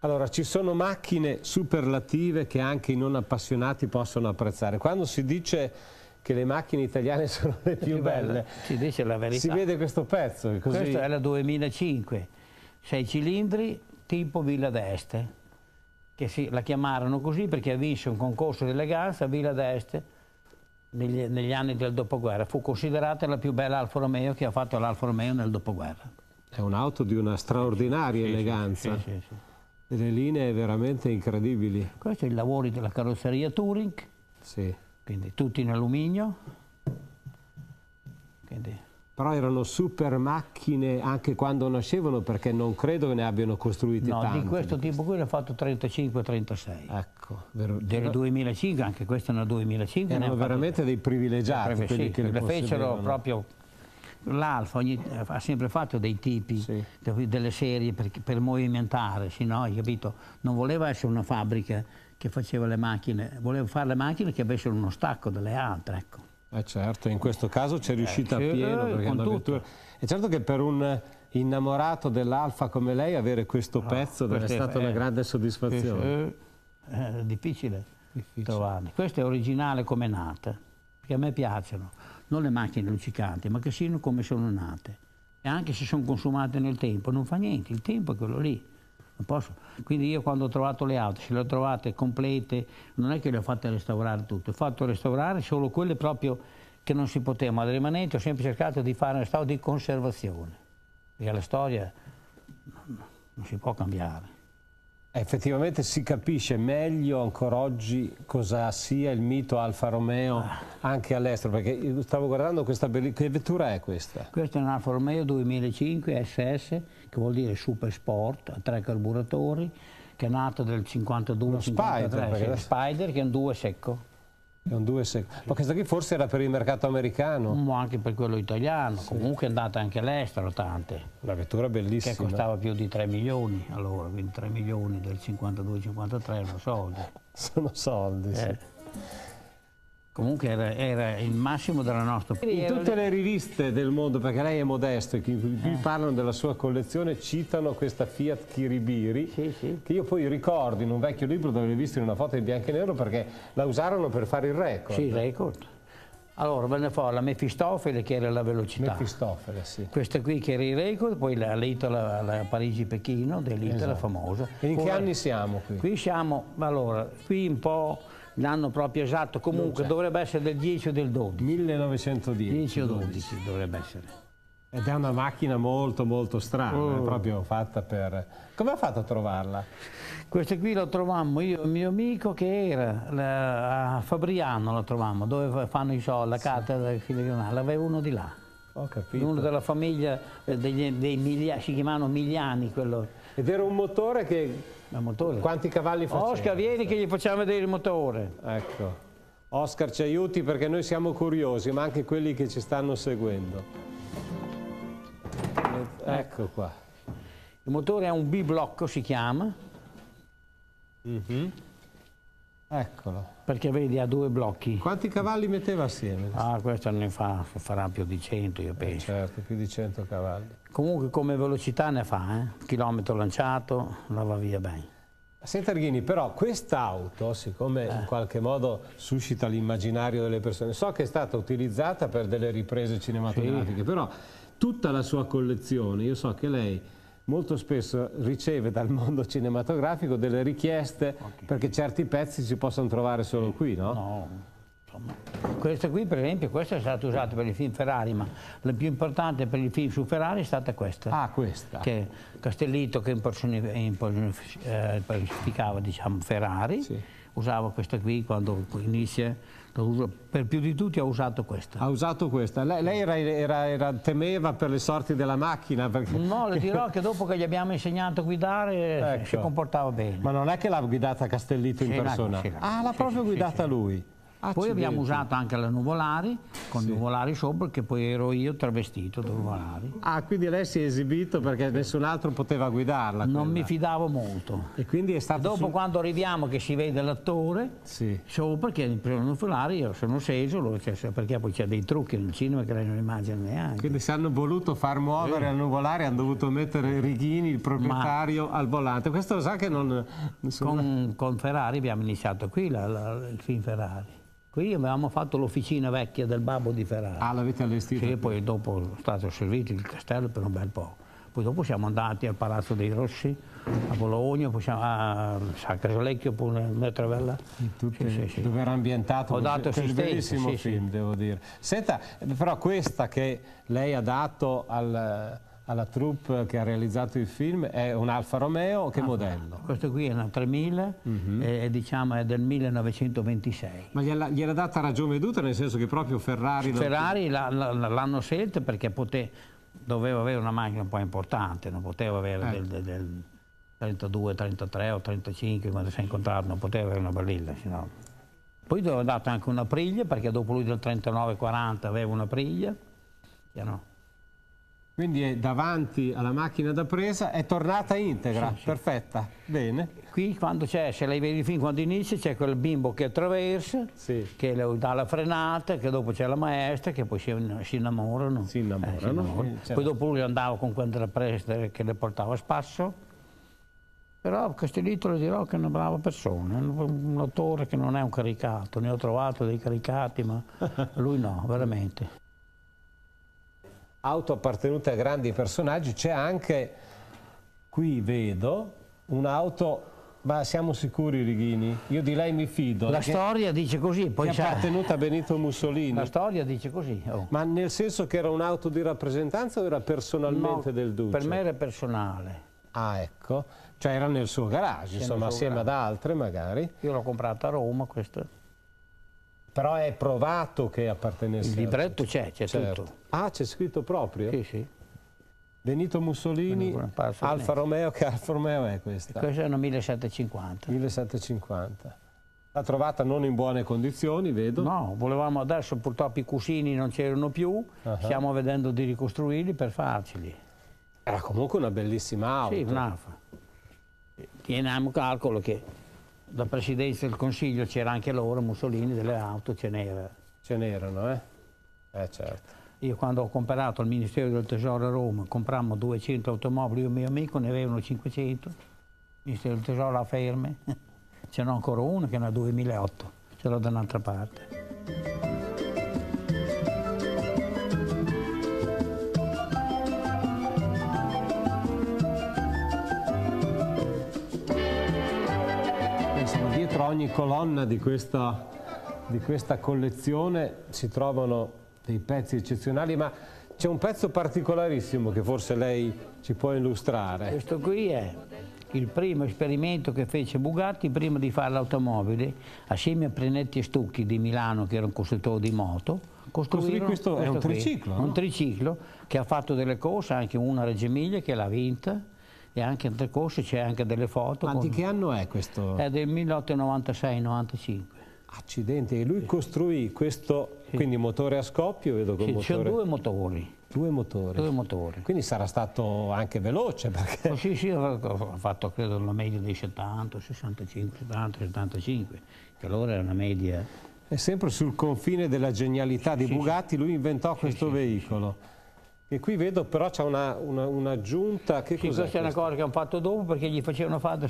Allora, ci sono macchine superlative che anche i non appassionati possono apprezzare. Quando si dice che le macchine italiane sono le più, più belle, belle, si dice la verità. Si vede questo pezzo. Così... Questo è la 2005, 6 cilindri tipo Villa d'Este, che si, la chiamarono così perché vinse un concorso di eleganza a Villa d'Este negli, negli, anni del dopoguerra. Fu considerata la più bella Alfa Romeo che ha fatto l'Alfa Romeo nel dopoguerra. È un'auto di una straordinaria sì, eleganza. Sì, sì, delle linee veramente incredibili. Questo è il lavoro della carrozzeria Touring, sì. quindi tutti in alluminio. Quindi... Però erano super macchine anche quando nascevano perché non credo che ne abbiano costruite no, tante. No, di questo di tipo qui ne ho fatto 35-36. Ecco. Vero, Del 2005, anche questa è una 2005. Erano veramente dei privilegiati. Quelli sì, che le, le fecero proprio l'Alfa ha sempre fatto dei tipi, sì. delle serie per, per movimentare, sì, no? capito? Non voleva essere una fabbrica che faceva le macchine, voleva fare le macchine che avessero uno stacco dalle altre, ecco. Eh certo, in questo caso c'è riuscita eh, a pieno perché è una vettura... È certo che per un innamorato dell'Alfa come lei avere questo no, pezzo deve essere stata è, una grande soddisfazione. È, è difficile, difficile. trovarli. Questo è originale come è nata, perché a me piacciono non le macchine luccicanti, ma che siano come sono nate. E anche se sono consumate nel tempo, non fa niente, il tempo è quello lì. Quindi io quando ho trovato le auto, se le ho trovate complete, non è che le ho fatte restaurare tutte, ho fatto restaurare solo quelle proprio che non si potevano, ma le rimanenti ho sempre cercato di fare un stato di conservazione, perché la storia non si può cambiare. Effettivamente si capisce meglio ancora oggi cosa sia il mito Alfa Romeo anche all'estero, perché stavo guardando questa bellissima... Che vettura è questa? Questa è un Alfa Romeo 2005 SS, che vuol dire super sport, a tre carburatori, che è nato del 52-53. Spider, Spider, che è un 2 secco. È un 2 secco. Ma questa qui forse era per il mercato americano? No, anche per quello italiano, sì. comunque è andata anche all'estero tante. La vettura bellissima. Che costava più di 3 milioni allora, quindi 3 milioni del 52-53 sono soldi. Sono soldi, eh. sì. Comunque era, era, il massimo della nostra... In tutte le riviste del mondo, perché lei è modesto e chi eh. parlano della sua collezione citano questa Fiat Kiribiri, sì, sì. che io poi ricordo in un vecchio libro dove l'ho visto in una foto in bianco e nero perché la usarono per fare il record. Sì, il record. Allora venne fuori la Mefistofele che era la velocità. Mefistofele, sì. Questa qui che era il record, poi la, la, la Parigi-Pechino dell'Ita, esatto. famosa. E in poi, che anni siamo qui? Qui siamo, allora, qui un po' l'anno proprio esatto, comunque dovrebbe essere del 10 o del 12. 1910. 10 o 12, 12 dovrebbe essere. Ed è una macchina molto molto strana, oh. proprio fatta per... Come ha fatto a trovarla? Questa qui la trovammo io e il mio amico che era la, a Fabriano, la trovammo, dove fanno i soldi, la sì. cattedra filigranale, l'aveva uno di là. Ho capito. Uno della famiglia eh, degli, dei Miglia, si chiamavano Migliani. Quello. Ed era un motore che. Quanti cavalli faceva? Oscar, vieni che gli facciamo vedere il motore. Ecco. Oscar ci aiuti perché noi siamo curiosi, ma anche quelli che ci stanno seguendo. Ecco qua. Il motore è un B-blocco, si chiama. Mm -hmm. Eccolo. Perché vedi ha due blocchi. Quanti cavalli metteva assieme? Ah, questo ne fa, farà più di 100 io penso. Eh certo, più di 100 cavalli. Comunque come velocità ne fa, eh? chilometro lanciato, la va via bene. Senta Arghini, però quest'auto, siccome eh. in qualche modo suscita l'immaginario delle persone, so che è stata utilizzata per delle riprese cinematografiche, sì. però tutta la sua collezione, io so che lei molto spesso riceve dal mondo cinematografico delle richieste okay. perché certi pezzi si possono trovare solo qui, no? No, insomma. Questa qui per esempio, questa è stata usata per i film Ferrari, ma la più importante per i film su Ferrari è stata questa. Ah, questa. Che Castellito che impersonificava diciamo, Ferrari, sì. usava questa qui quando inizia per più di tutti ha usato questa. Ha usato questa. Lei, lei era, era, era, temeva per le sorti della macchina? Perché... No, le dirò che dopo che gli abbiamo insegnato a guidare ecco. si comportava bene. Ma non è che l'ha guidata Castellito in persona? Ah, l'ha proprio guidata lui? Poi abbiamo usato anche la nuvolari, con sì. nuvolari sopra, che poi ero io travestito da nuvolari. Ah, quindi lei si è esibito perché nessun altro poteva guidarla? Non quella. mi fidavo molto. E quindi è stato... Dopo su... quando arriviamo che si vede l'attore, sì. sopra, che in primo nuvolari, io sono sceso, cioè, perché poi c'è dei trucchi nel cinema che lei non immagina neanche. Quindi se hanno voluto far muovere sì. la nuvolari hanno dovuto mettere Righini, il proprietario, Ma... al volante. Questo lo sa che non... Con, con Ferrari abbiamo iniziato qui la, la, il film Ferrari. Qui avevamo fatto l'officina vecchia del babbo di Ferrari. Ah, l'avete allestita? Sì, poi dopo è stato servito il castello per un bel po'. Poi dopo siamo andati al Palazzo dei Rossi, a Bologna, poi siamo a Sacresolecchio, pure a Travella. Tutte, sì, sì, dove era ambientato Ho dato quel bellissimo film, devo dire. Senta, però questa che lei ha dato al alla troupe che ha realizzato il film è un Alfa Romeo, che ah, modello? Questo qui è una 3000, uh -huh. è, diciamo, è del 1926. Ma gliela, gliela data ragione veduta nel senso che proprio Ferrari... Ferrari l'hanno scelta perché pote, doveva avere una macchina un po' importante, non poteva avere eh. del, del, del 32, 33 o 35 quando si è incontrato, non poteva avere una balilla, sennò... Poi gli ho dato anche una priglia perché dopo lui del 39-40 aveva una priglia, no? Quindi è davanti alla macchina da presa, è tornata integra, sì, sì. perfetta, bene. Qui quando c'è, se lei vedi fin quando inizia, c'è quel bimbo che attraversa, sì. che le dà la frenata, che dopo c'è la maestra, che poi si, si innamorano. Si innamorano. Eh, si innamorano. Poi dopo lui andava con quella presa che le portava a spasso. Però Castellitto le dirò che è una brava persona, un autore che non è un caricato, ne ho trovato dei caricati, ma lui no, veramente auto appartenute a grandi personaggi, c'è anche, qui vedo, un'auto ma siamo sicuri, Righini? Io di lei mi fido. La storia dice così. Poi è appartenuta a Benito Mussolini. La storia dice così. Oh. Ma nel senso che era un'auto di rappresentanza o era personalmente no, del Duce? Per me era personale. Ah, ecco. Cioè era nel suo garage, sì, insomma, assieme garage. ad altre magari. Io l'ho comprata a Roma, questa. Però è provato che appartenesse Il libretto c'è, c'è certo. tutto. Ah, c'è scritto proprio? Sì, sì. Benito Mussolini, Alfa Romeo, che Alfa Romeo è questa? Questa è una 1750. 1750. L'ha trovata non in buone condizioni, vedo. No, volevamo adesso, purtroppo i cusini non c'erano più, uh -huh. stiamo vedendo di ricostruirli per farceli. Era comunque una bellissima auto. Sì, un'Alfa. Teniamo calcolo che la presidenza del Consiglio c'era anche loro, Mussolini, delle auto ce n'era. Ce n'erano, eh? Eh, certo. Io quando ho comprato al Ministero del Tesoro a Roma, comprammo 200 automobili, io e mio amico ne avevano 500, il Ministero del Tesoro a ferme, ce n'ho ancora una che è una 2008, ce l'ho da un'altra parte. Dietro ogni colonna di questa, di questa collezione si trovano dei pezzi eccezionali, ma c'è un pezzo particolarissimo che forse lei ci può illustrare. Questo qui è il primo esperimento che fece Bugatti prima di fare l'automobile, assieme a Prenetti e Stucchi di Milano, che era un costruttore di moto, costruire questo, questo è un triciclo, no? Un triciclo che ha fatto delle corse, anche una a Reggio Emilia che l'ha vinta, e anche in tre corse c'è anche delle foto. Ma di che anno è questo? È del 1896-95. Accidenti, e lui costruì questo, sì. quindi motore a scoppio, vedo con sì, motore... C'è due motori. Due motori. Due motori. Quindi sarà stato anche veloce perché... Oh, sì, sì, ho fatto credo la media dei 70, 65, 70, 75, che allora era una media... È sempre sul confine della genialità di sì, Bugatti, lui inventò questo veicolo. E qui vedo però c'è un'aggiunta, una, una che sì, questa è una cosa che hanno fatto dopo perché gli facevano fare